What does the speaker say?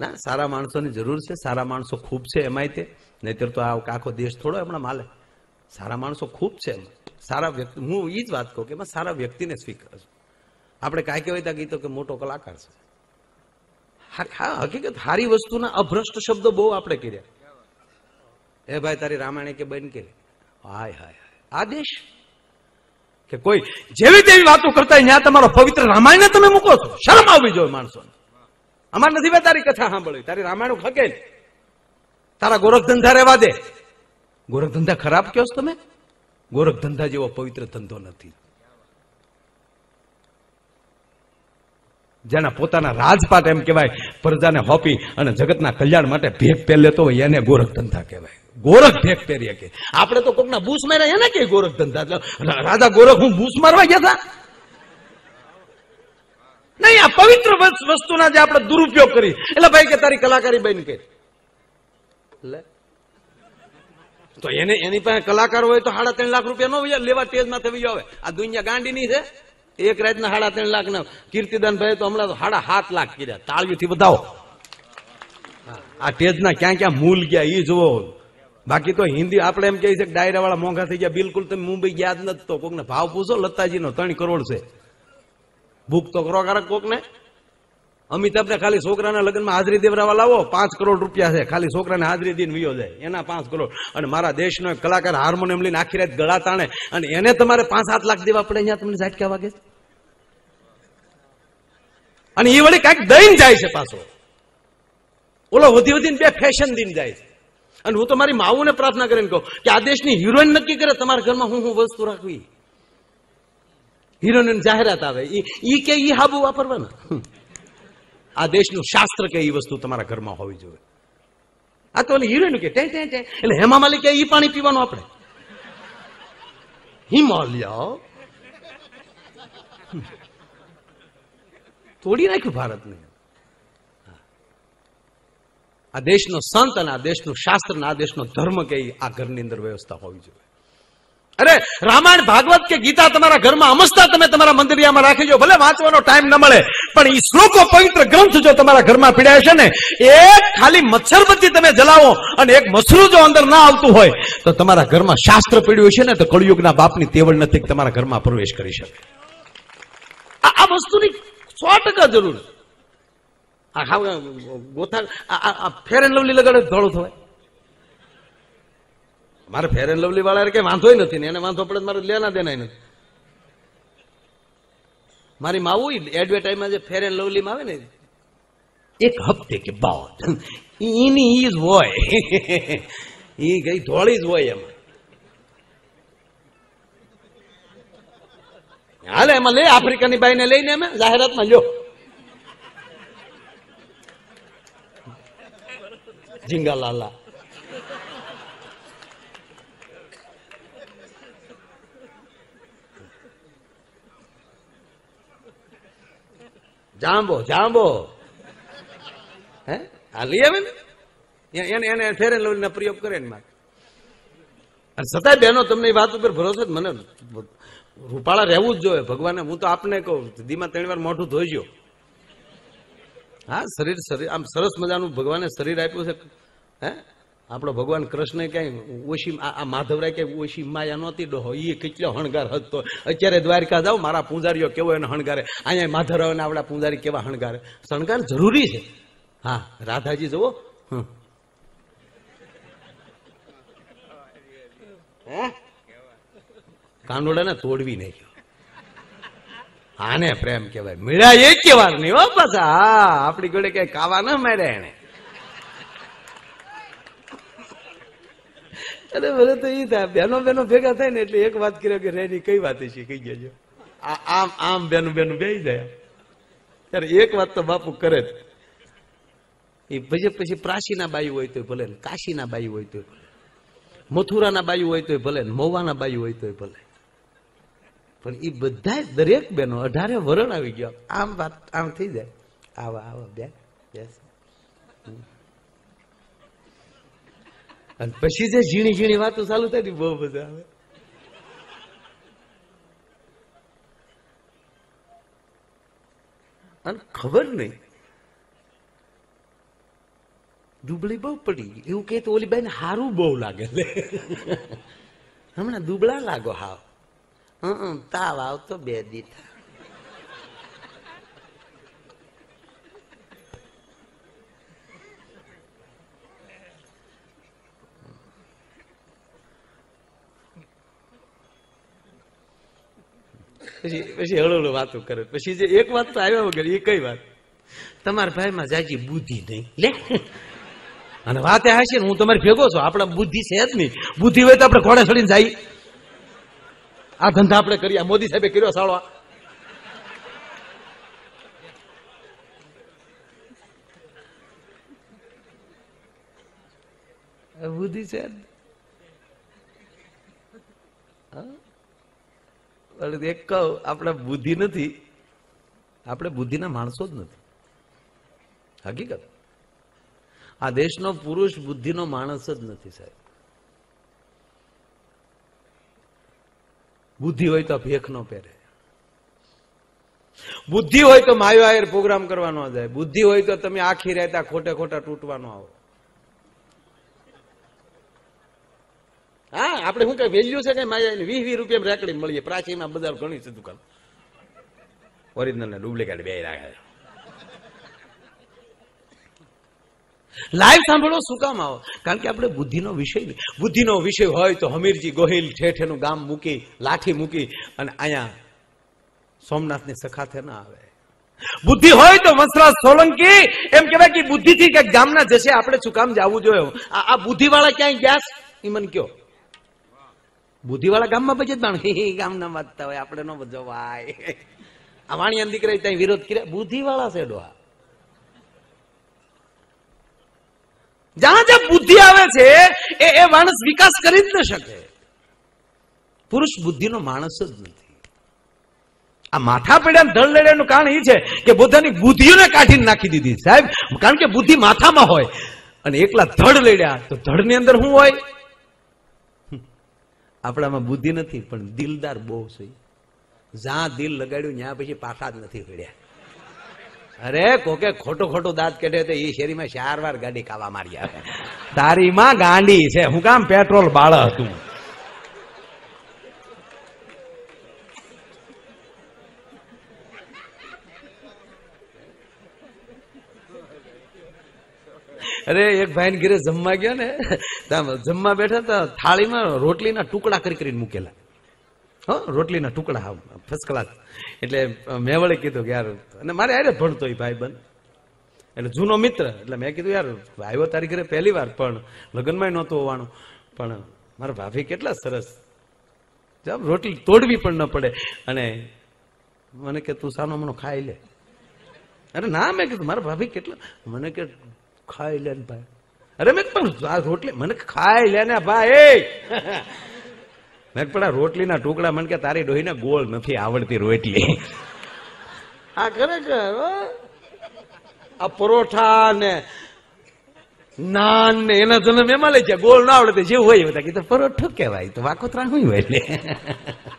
ના, સારા માણસોની જરૂર છે, સારા માણસો ખૂબ છે એમાંય તે. નહીતર તો આ આખો દેશ થોડો હમણાં માલે. સારા માણસો ખૂબ છે એમાં. સારા વ્યક્તિ, હું એ જ વાત કહું કે એમાં સારા વ્યક્તિને સ્વીકારજો આપણે કાંઈ કહેવાય ત્યાં કીધું કે મોટો કલાકાર છે. હા- હકીકત સારી વસ્તુના અભ્રષ્ટ શબ્દો બહુ આપણે કર્યા. એ ભાઈ, તારી રામાયણ કે બન કે હાય હાય હાય. આદેશ? કે કોઈ જેવી તેવી વાતો કરતા ત્યાં તમારો પવિત્ર રામાયણ તમે મૂકો છો. શરમ આવવી જોઈએ માણસોને. અમાર નથી બે તારી કથા સાંભળવી. તારી રામાયણ ખકે તારા ગોરખ ધંધા રહેવા દે. ગોરખ ધંધા ખરાબ કયો છો તમે? ગોરખ ધંધા જેવો પવિત્ર ધંધો નથી. જેના પોતાના રાજપાટ એમ કહેવાય, પ્રજાને હોપી અને જગતના કલ્યાણ માટે ભેગ પહેર લેતો હોય એને ગોરખ ધંધા કહેવાય. ગોરખ ભેગ પહેરીએ કે. આપણે તો કોકના બૂસ માર્યા એને કે ગોરખ ધંધા એટલે રાજા ગોરખ હું બૂસ મારવા ગયા હતા? નહીં, આ પવિત્ર વસ્તુના જે આપણે દુરુપયોગ કરી એટલે ભાઈ કે તારી કલાકારી બની કરી તો એને એની પાસે કલાકાર હોય તો સાડા ત્રણ લાખ રૂપિયા નો લેવા તેજમાં થવી આવે. આ દુનિયા ગાંડીની છે. એક રાતના સાડા ત્રણ લાખ ના કીર્તિદાન ભાઈ તો હમણાં તો સાડા સાત લાખ કર્યા. તાળીઓથી બતાવો આ આ ના ક્યાં ક્યાં મૂલ ગયા એ જુઓ. બાકી તો હિન્દી આપણે એમ કહીએ છે કે ડાયરા વાળા મોંઘા થઈ ગયા. બિલકુલ તમે મુંબઈ ગયા નથી તો કોકને ભાવ પૂછો, લતાજીનો ત્રણ કરોડ છે. ભૂખ તો કરો કારક અમિતાભ અમિતાભને ખાલી છોકરાના લગ્નમાં હાજરી દેવરાવા લાવો, પાંચ કરોડ રૂપિયા છે. ખાલી છોકરાને હાજરી દઈને વિયો જાય. એના પાંચ કરોડ. અને મારા દેશનો કલાકાર હાર્મોનિયમ લઈને આખી રાત ગળા તાણે. અને એને તમારે પાંચ સાત લાખ દેવા પડે અહીંયા તમને ઝાટકા વાગે? અને એ વળી કાંઈક દઈને જાય છે પાછો. ઓલો વધી વધીને બે ફેશન દિન જાય છે. અને હું તો મારી માવુને પ્રાર્થના કરીને કહું કે આ દેશની હિરોઈન નક્કી કરે, તમારા ઘરમાં હું હું વસ્તુ રાખવી. હિરોઈન જાહેરાત આવે. ઈ કે ઈ હાબુ વાપરવાના. આ દેશનું શાસ્ત્ર કે એ વસ્તુ તમારા ઘરમાં હોવી જોઈએ. આ તો હિરોઈન કે ટે ટે ટે. એટલે હેમા માલિક ઈ પાણી પીવાનું આપણે હિમાલય. હમ. તોડી નાખ્યું ભારતને. આ દેશનો સંત અને આ દેશનું શાસ્ત્ર અને આ દેશનો ધર્મ કે આ ઘરની અંદર વ્યવસ્થા હોવી જોઈએ. અરે, રામાયણ, ભાગવત કે ગીતા તમારા ઘરમાં અમસ્તા તમે તમારા મંદિરિયામાં રાખી ભલે વાંચવાનો ટાઈમ ન મળે, પણ એ શ્લોકો પવિત્ર ગ્રંથ જો તમારા ઘરમાં પીડાય છે ને, એક ખાલી મચ્છરબત્તી તમે જલાવો અને એક મસરું જો અંદર ના આવતું હોય, તો તમારા ઘરમાં શાસ્ત્ર પીડ્યું છે ને, તો કળિયુગના બાપની તેવડ નથી તમારા ઘરમાં પ્રવેશ કરી શકે. આ વસ્તુની સો ટકા જરૂર. આ ગોથા ફેર એન્ડ લવલી લગાડે ધોળું થવાય. મારે ફેર એન્ડ લવલી વાળા કઈ વાંધો નથી ને, એને વાંધો પડે મારે લેના દેના નથી. મારી માવું એડવર્ટાઈઝમાં જે ફેર એન્ડ લવલી માં આવે ને, એક હપ્તે કે બાદ એની ઈ હોય. એ ગઈ ધોળી જ હોય એમાં. હાલે, એમાં લે, આફ્રિકાની બાઈને લઈને અમે જાહેરાતમાં લ્યો. ઝીંગા જાંબો જાંબો. હે? આ લઈ આવે ને? એને એને ફેરે એન્ડ પ્રયોગ કરે ને મારે. અને છતાંય બહેનો, તમને એ વાત ઉપર ભરોસો જ મને રૂપાળા રહેવું જ જોઈએ. ભગવાને હું તો આપને કહું દીમાં ત્રણ વાર મોઢું ધોઈજો હા, શરીર શરીર આમ સરસ મજાનું ભગવાને શરીર આપ્યું છે. હે? આપણો ભગવાન કૃષ્ણ ક્યાંય ઓછી આ માધવરાય ક્યાંય ઓછી માયા નહોતી, ડોહો એ કેટલો હણગાર હતો. અત્યારે દ્વારકા જાઓ, મારા પૂંજારીઓ કેવો એને હણગારે. અહીંયા માધવરાવના આપણા પૂંજારી કેવા હણગારે. શણગાર જરૂરી છે. હા, રાધાજી જુઓ. કાંડોળાને તોડવી નહીં આને પ્રેમ કહેવાય. મળ્યા એક વાર નહીં હો પાછા. આપણી જોડે કઈ કાવા ના માર્યા એને. અરે મને તો એ થાય બેનો બેનો ભેગા થાય ને એટલે એક વાત કર્યો કે રેની કઈ વાત છે કઈ આ- આમ આમ બેનું બેનું બે જાય. ત્યારે એક વાત તો બાપુ કરે જ. એ પછી પછી પ્રાચીના બાયું હોય તો ભલે ને, કાશીના બાયું હોય તો મથુરાના બાયું હોય તો ભલે ને, મહુવાના બાયું હોય તો ભલે. પણ એ બધા દરેક બેનો અઢારે વરણ આવી ગયો. આમ વાત, આમ થઈ જાય. આવા આવા, બે બેસ. અને પછી જે ઝીણી ઝીણી વાતો ચાલુ થાય બહુ મજા આવે. અને ખબર નહીં. દુબળી બહુ પડી. એવું કે તો ઓલી બેન હારું બહુ લાગે હમણાં દુબળા લાગો હાવ. હમ તાવ આવતો બે દી થા. પછી પછી હળો વાતો કરે. પછી જે એક વાત તો આવ્યા વગર એ કઈ વાત? તમારા ભાઈમાં જાજી બુદ્ધિ નહીં, લે. અને વાત એ હશે હું તમારી ભેગો છું. આપણા બુદ્ધિ છે જ નહીં. બુદ્ધિ હોય તો આપણે ઘોડે ચડીને જાય. આ ધંધા આપણે કરીએ મોદી સાહેબે કર્યો સાળો આ. આ બુદ્ધિ છે? એક કહું, આપણે બુદ્ધિ નથી, આપણે બુદ્ધિના માણસો જ નથી. હકીકત. આ દેશનો પુરુષ બુદ્ધિનો માણસ જ નથી સાહેબ. બુદ્ધિ હોય તો ભેખ નો પહેરે. બુદ્ધિ હોય તો માયો આયર પ્રોગ્રામ કરવાનો જાય. બુદ્ધિ હોય તો તમે આખી રહેતા ખોટે ખોટા તૂટવાનો આવો. હા આપણે શું કઈ વેલ્યુ છે કે માયા વીસ વીસ રૂપિયા રેકડી મળીએ. પ્રાચીમાં બજાર ઘણી છે દુકાન. ઓરિજિનલ ને ડુપ્લિકેટ બે રાખે લાઈવ સાંભળો શું કામ આવો? કારણ કે આપણે બુદ્ધિનો વિષય નહીં. બુદ્ધિનો વિષય હોય તો હમીરજી ગોહિલ ઠેઠેનું ગામ મૂકી લાઠી મૂકી અને અહીંયા સોમનાથની સખાથે ના આવે. બુદ્ધિ હોય તો વંશરાજ સોલંકી એમ કહેવાય કે બુદ્ધિથી કે ગામના જશે. આપણે શું કામ જવું જોઈએ? આ બુદ્ધિવાળા ક્યાંય ગયા? ઈ મને કયો બુદ્ધિવાળા ગામમાં બજે બાણ. ગામના વાંચતા હોય, આપણે નો જવાય આ વાણિયા દીકરા ત્યાં વિરોધ કર્યા. બુદ્ધિવાળા છે ડોહા. જ્યાં જ્યાં બુદ્ધિ આવે છે, એ એ માણસ વિકાસ કરી જ ન શકે. પુરુષ બુદ્ધિનો માણસ જ નથી. આ માથા પડ્યા ધડ લડ્યાનું કારણ એ છે કે બધાની બુદ્ધિઓને કાઢીને નાખી દીધી. સાહેબ, કારણ કે બુદ્ધિ માથામાં હોય અને એકલા ધડ લડ્યા, તો ધડની અંદર શું હોય? આપણામાં બુદ્ધિ નથી, પણ દિલદાર બહુ છે. જ્યાં દિલ લગાડ્યું, ત્યાં પછી પાછા જ નથી પડ્યા. અરે, કોકે ખોટો ખોટો દાંત કાઢે તો એ શેરીમાં ચાર વાર ગાડી ખાવા મારી આવે. તારી માં ગાંડી છે. હું કામ પેટ્રોલ બાળ હતું. અરે, એક ભાઈ ઘરે જમવા ગયો ને જમવા બેઠા તો થાળીમાં રોટલીના ટુકડા કરી કરીને મૂકેલા. હો, રોટલીના ટુકડા ફર્સ્ટ ક્લાસ એટલે મેં કીધું કે યાર, અને મારે આરે ભણતો એ ભાઈ બંધ એટલે જૂનો મિત્ર, એટલે મેં કીધું, યાર, આવ્યો તારી ઘરે પહેલી વાર, પણ લગ્નમાં નહોતું હોવાનું. પણ મારા ભાભી કેટલા સરસ. જામ રોટલી તોડવી પણ ન પડે. અને મને કે, તું સાનો મનો ખાઈ લે. અરે, ના, મેં કીધું, મારા ભાભી કેટલા મને કે ખાઈ લે ને ભાઈ. અરે મેં પણ રોટલી મને ખાઈ લે ને ભાઈ મેં પણ આ રોટલીના ટુકડા મને કે તારી ડોહીને ગોળ નથી આવડતી રોટલી. આ ખરેખર આ પરોઠા ને નાન ને એના જન્મ એમાં લઈ જાય ગોળ ના આવડે જે હોય બધા. કીધું, પરોઠો કહેવાય તો વાકો ત્રાણ હોય એટલે